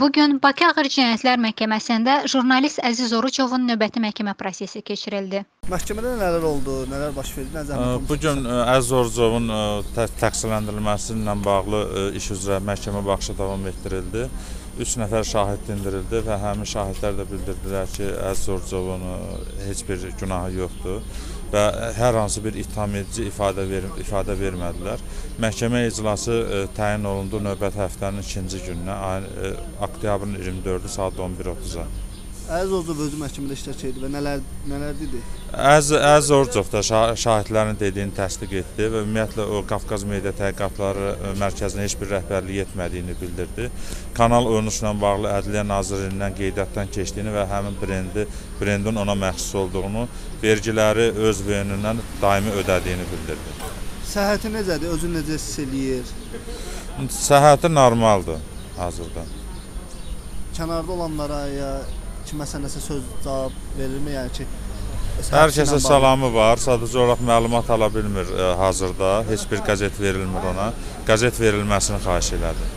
Bu gün Bakı Ağır Cinayətlər Məhkəməsində jurnalist Əziz Oruçovun növbəti məhkəmə prosesi keçirildi. Məhkəmədə nələr oldu, nələr baş verdi, nə zəhmət olmuş? Bu gün Əziz tə- təqsirləndirilməsi ilə bağlı iş üzrə məhkəmə baxışı davam etdirildi. 3 nəfər şahid dindirildi və həmin şahidlər də bildirdilər ki, Əziz Orucovun ə, heç bir günahı yoxdur və hər hansı bir ittiham edici ifadə ver ifadə vermədilər. Məhkəmə iclası ə, təyin olundu növbəti həftənin 2-ci gününə, ayın oktyabrın 24-ü saat 11:30-a. Əziz Oğuzov özü məhkəmədə iştirak etdi və nələr nələr dedi? Əz Əz Orcov da şah- şahidlərin dediyini təsdiq etdi və ümumiyyətlə o Qafqaz Media Tədqiqatları ə, Mərkəzinə heç bir rəhbərlik etmədiyini bildirdi. Kanal oyunuşla bağlı Ədliyyə Nazirliyindən qeydiyyatdan keçdiyini və həmin brendi brendin ona məxsus olduğunu, vergiləri öz beynindən daimi ödədiyini bildirdi. Səhhəti necədir? Özünü necə hiss eləyir? Səhhəti normaldır hazırda. Kənarda olanlara ya kiməsə nəsə söz cavab verirmi? Yəni ki, Hər kəsə salamı var. Sadəcə olaraq məlumat ala bilmir ə, hazırda. Heç bir qəzet verilmir ona. Qəzet verilməsini xahiş elədi.